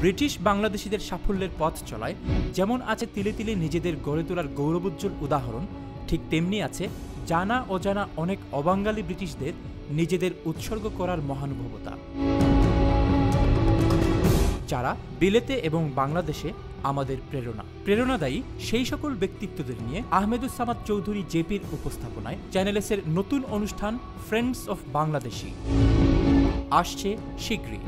British বাংলাদেশিদের সাফল্যের পথ চলায়, যেমন আছে তিলে তিলে নিজেদের গড়ে তোলার গৌরবোজ্জ্বল উদাহরণ, ঠিক তেমনি আছে জানা অজানা অনেক অবাঙ্গালী ব্রিটিশদের নিজেদের উৎসর্গ করার মহানুভবতা। যারা বিলেতে এবং বাংলাদেশে আমাদের প্রেরণা। প্রেরণাদায়ী সেই সকল ব্যক্তিত্বদের নিয়ে আহমেদুসামাদ চৌধুরী জেপির উপস্থাপনায় চ্যানেলেসের নতুন অনুষ্ঠান ফ্রেন্ডস অফ বাংলাদেশি। আসছে শীঘ্রই